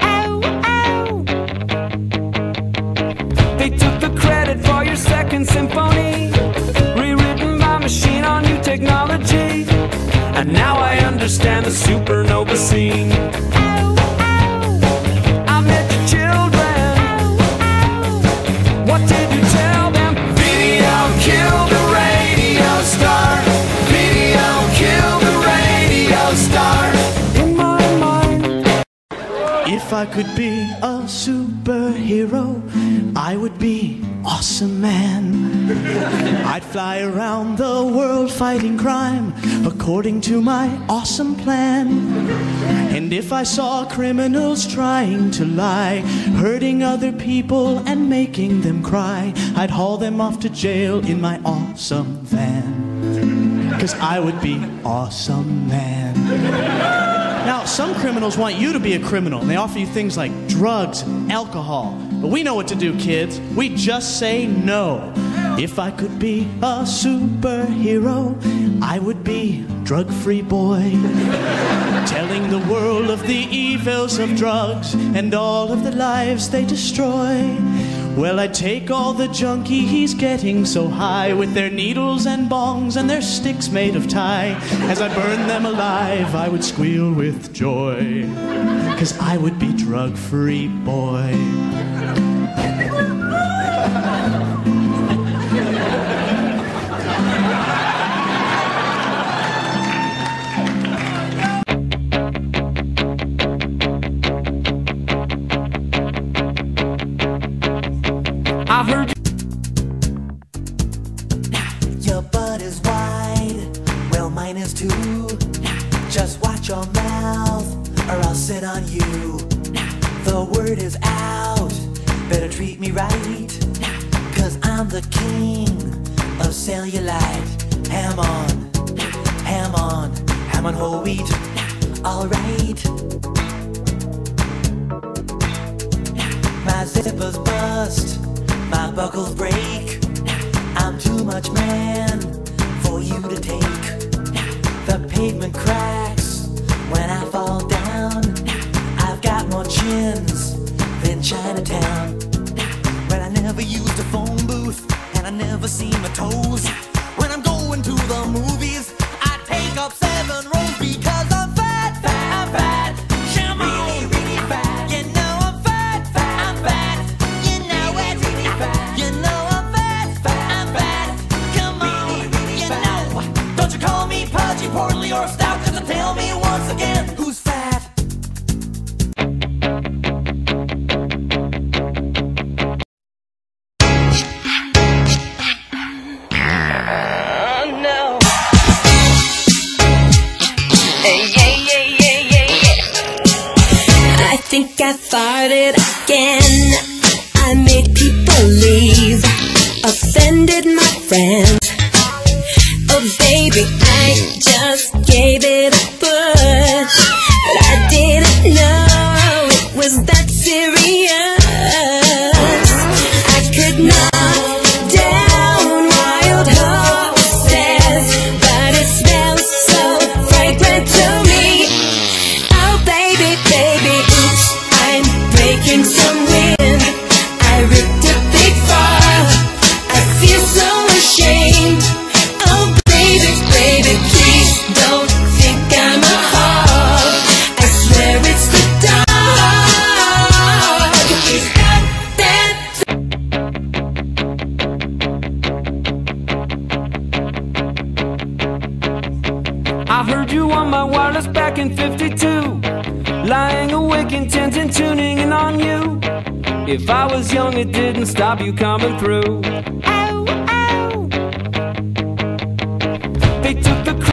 Ow, ow. They took the credit for your second symphony, rewritten by machine on new technology. And now I understand the supernova scene. Ow, I could be a superhero, I would be awesome man. I'd fly around the world fighting crime according to my awesome plan. And if I saw criminals trying to lie, hurting other people and making them cry, I'd haul them off to jail in my awesome van. Cause I would be awesome man. Now, some criminals want you to be a criminal, and they offer you things like drugs, alcohol. But we know what to do, kids. We just say no. If I could be a superhero, I would be drug free boy. Telling the world of the evils of drugs and all of the lives they destroy. Well, I'd take all the junkie he's getting so high with their needles and bongs and their sticks made of Thai. As I burn them alive, I would squeal with joy. Cause I would be drug free boy. I heard Your butt is wide, well mine is too. Just watch your mouth, or I'll sit on you. The word is out, better treat me right. Cause I'm the king of cellulite. Ham on, ham on, ham on whole wheat. Alright. My zippers bust, my buckles break. I'm too much man for you to take. The pavement cracks when I fall down. I've got more chins than Chinatown. When I never used a phone booth and I never see my toes. I farted again. Heard you on my wireless back in 52. Lying awake, intent and tuning in on you. If I was young, it didn't stop you coming through.